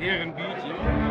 Ehrenbiet.